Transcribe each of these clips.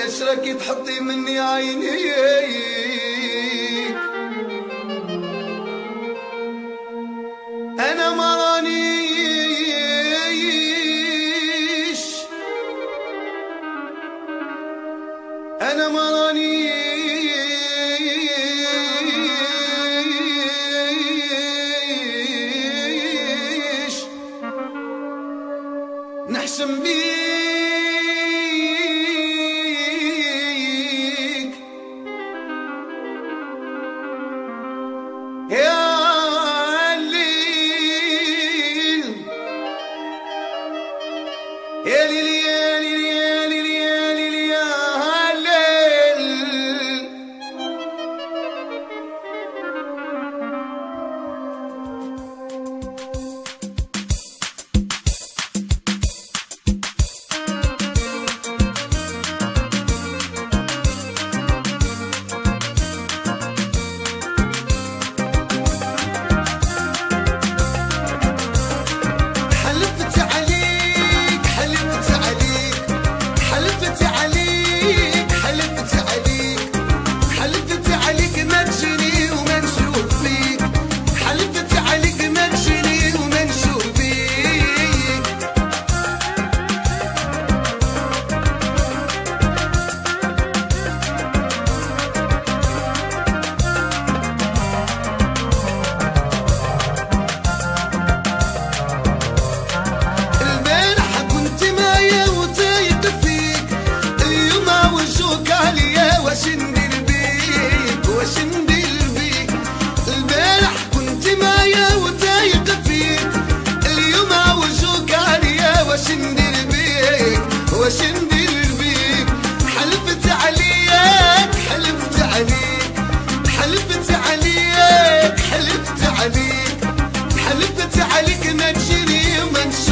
على شرك تحطي مني عيني؟ Thank. عليك ما تجري وما نشري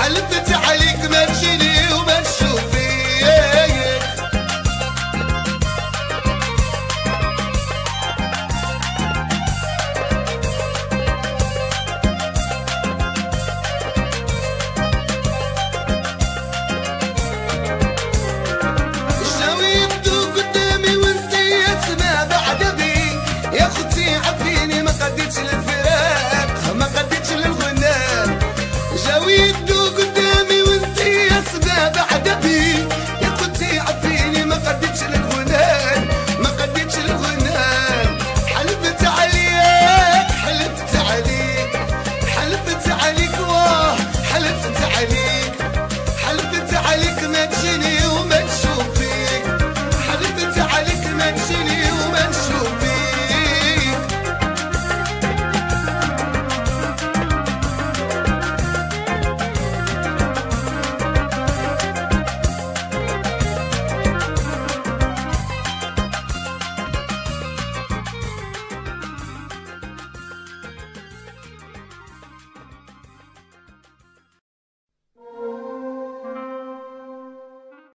حلفت عليك ما تجيني